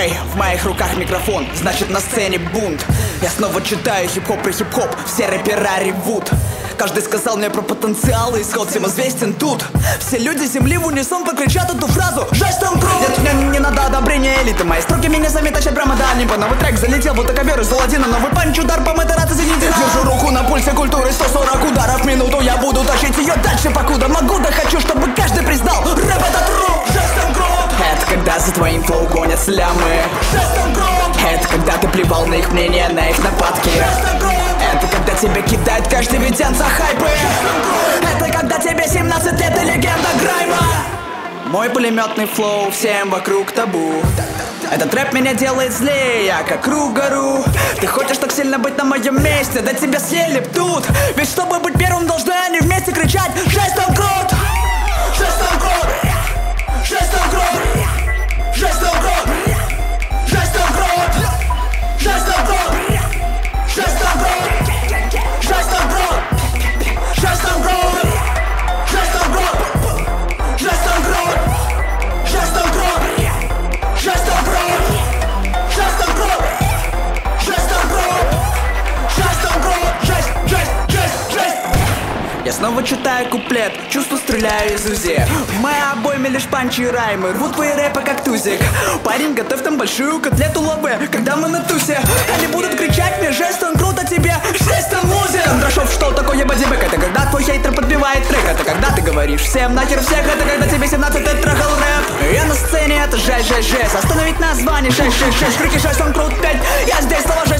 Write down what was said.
Эй, в моих руках микрофон, значит на сцене бунт. Я снова читаю хип-хоп и хип-хоп, все рэпера ревут. Каждый сказал мне про потенциал, и исход всем известен тут. Все люди земли в унисон покричат эту фразу. Жесть он крут! Нет, мне не надо одобрения элиты Мои строки меня сами тащат прямо до неба Новый трек залетел, будто ковер из золотина Новый панч, удар по моторации зенитина Держу руку на пульсе культуры. 140 ударов в минуту Я буду тащить ее дальше, покуда за твоим флоу гонят слямы! Это когда ты плевал на их мнение, на их нападки! Это когда тебя кидает каждый виден за хайпы. Это когда тебе 17 лет и легенда Грайма. Мой пулеметный флоу всем вокруг табу. Этот рэп меня делает злее, я как круг гору Ты хочешь так сильно быть на моем месте, да тебя съели тут. Ведь чтобы быть снова читаю куплет, чувство стреляю из УЗИ. В моей обойме лишь панчи и раймы Рвут твои рэпы как тузик. Парень, готовь там большую котлету лаве Когда мы на тусе. Они будут кричать мне, жест он круто тебе Жесть он лузер Кондрашов, что такое бодибэк? Это когда твой хейтер подбивает трек. Это когда ты говоришь всем нахер всех Это когда тебе 17 ты трахал рэп. Я на сцене, это жесть, жесть, жесть. Остановить название 666 Крики жесть он крут 5 Я здесь, слова жесть